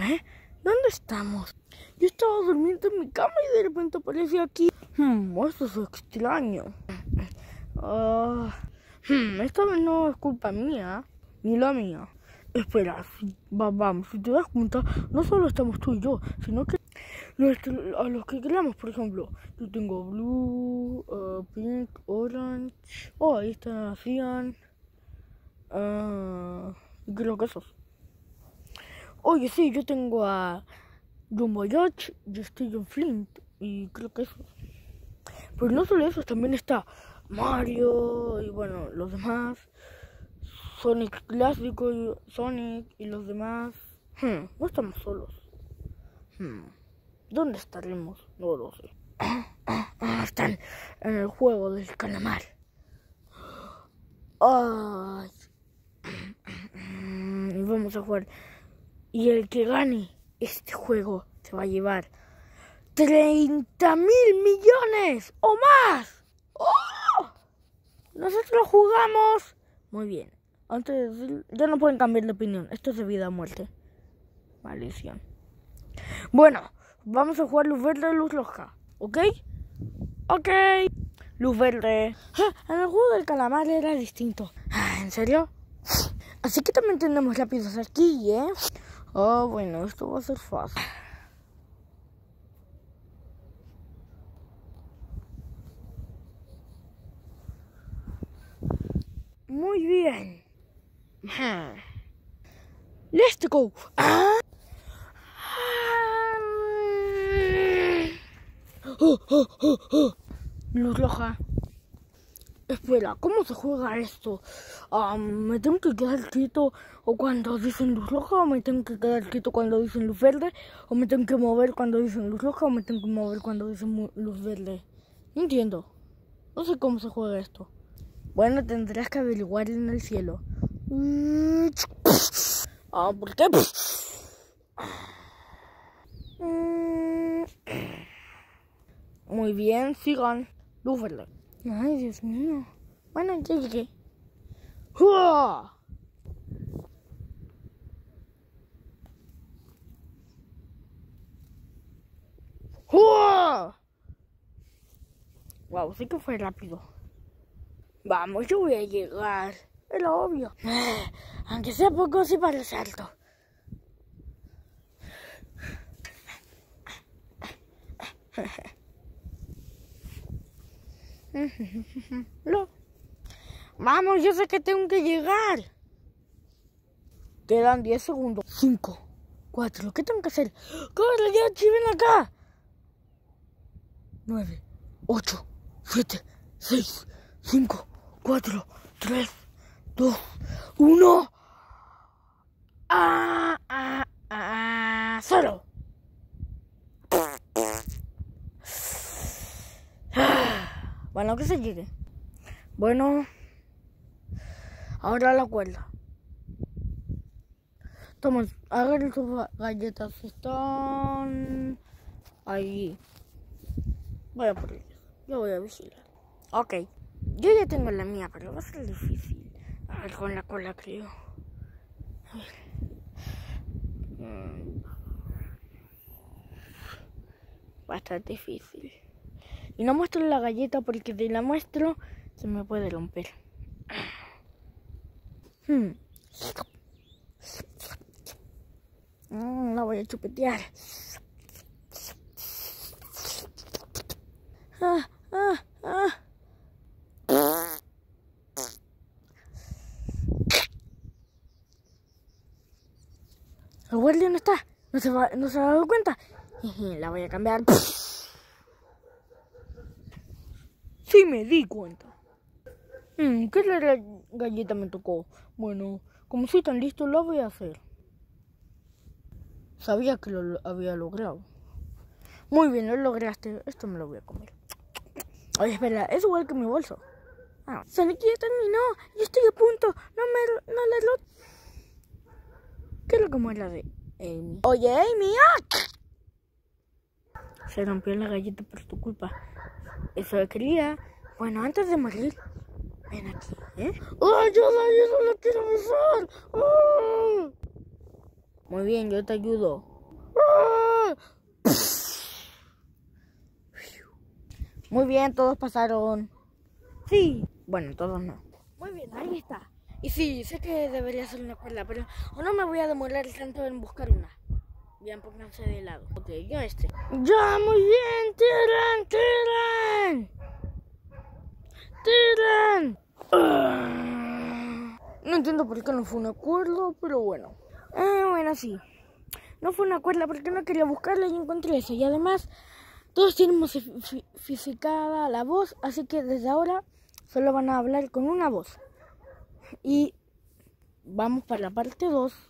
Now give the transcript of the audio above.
¿Eh? ¿Dónde estamos? Yo estaba durmiendo en mi cama y de repente apareció aquí. Hmm, esto es extraño. Hmm, esta vez no es culpa mía, ni la mía. Espera, si, va- vamos, si te das cuenta, no solo estamos tú y yo, sino que a los que queramos, por ejemplo, yo tengo blue, uh, pink, orange, oh, ahí está Cian, ah, creo que esos. Oye, sí, yo tengo a George y Steven Flint, y creo que esos. Pero no solo esos, también está Mario y bueno, los demás. Sonic clásico y Sonic y los demás. Hmm, no estamos solos. Hmm, ¿Dónde estaremos? No lo sé. Ah, están en el juego del calamar. Ay. Y vamos a jugar. Y el que gane este juego se va a llevar 30 mil millones o más. ¡Oh! Nosotros jugamos. Muy bien. Antes de ya no pueden cambiar de opinión. Esto es de vida o muerte. Maldición. Bueno, vamos a jugar luz verde, luz roja. ¿Ok? Ok. Luz verde. En el juego del calamar era distinto. Ah, ¿En serio? Así que también tenemos lápices aquí, ¿eh? Oh, bueno, esto va a ser fácil. Muy bien. Let's go. Ah. Luz roja. Espera, ¿cómo se juega esto? Ah, ¿Me tengo que quedar quieto o cuando dicen luz roja? ¿O me tengo que quedar quieto cuando dicen luz verde? ¿O me tengo que mover cuando dicen luz roja? ¿O me tengo que mover cuando dicen luz verde? No entiendo. No sé cómo se juega esto. Bueno, tendrás que averiguar en el cielo. Ah, ¿por qué? Mm. Muy bien, sigan. Luz verde. Ay, Dios mío. Bueno, ya llegué. ¡Uah! ¡Uah! Wow, sí que fue rápido. Vamos, yo voy a llegar. Era obvio. Aunque sea poco, sí parece alto. No. Vamos, yo sé que tengo que llegar. Quedan 10 segundos. 5, 4, ¿qué tengo que hacer? ¡Corre, ya, ven acá! 9, 8, 7, 6, 5, 4, 3, 2, 1. ¡Ah! ¡Ah! ¡Ah! ¡Cero! Bueno, que se llegue. Bueno, ahora la cuerda. Toma, agarren sus ga- galletas. Están ahí. Voy a por ellas. Yo voy a vigilar. Ok. Yo ya tengo la mía, pero va a ser difícil. A ver, con la cola creo. A ver. Mm. Va a estar difícil. Y no muestro la galleta porque si la muestro se me puede romper. Hmm. Mm, la voy a chupetear. Ah, ah, ah. El guardia no está. No se, va, no se ha dado cuenta. La voy a cambiar. Sí me di cuenta. Mm, ¿Qué la galleta me tocó? Bueno, como soy tan listo, lo voy a hacer. Sabía que lo había logrado. Muy bien, lo lograste. Esto me lo voy a comer. Oye, espera, es igual que mi bolso. Ah, Sonic ya terminó. Yo estoy a punto. No me... No le lo... ¿Qué es lo que Amy? Oye, Amy, ¡ah! Se rompió la galleta por tu culpa. Eso quería. Bueno, antes de morir, ven aquí, ¿eh? ¡Oh, ayuda! ¡Yo no quiero besar! ¡Oh! Muy bien, yo te ayudo. Muy bien, todos pasaron. Sí. Bueno, todos no. Muy bien, ahí está. Y sí, sé que debería ser una escuela, pero no me voy a demorar tanto en buscar una. Bien, pónganse de lado. Ok, yo este. ¡Ya, muy bien! ¡Tiran, tiran! ¡Tiran! No entiendo por qué no fue un acuerdo, pero bueno. Ah, bueno, sí. No fue un acuerdo porque no quería buscarla y encontré eso. Y además, todos tenemos modificada la voz, así que desde ahora solo van a hablar con una voz. Y vamos para la parte 2.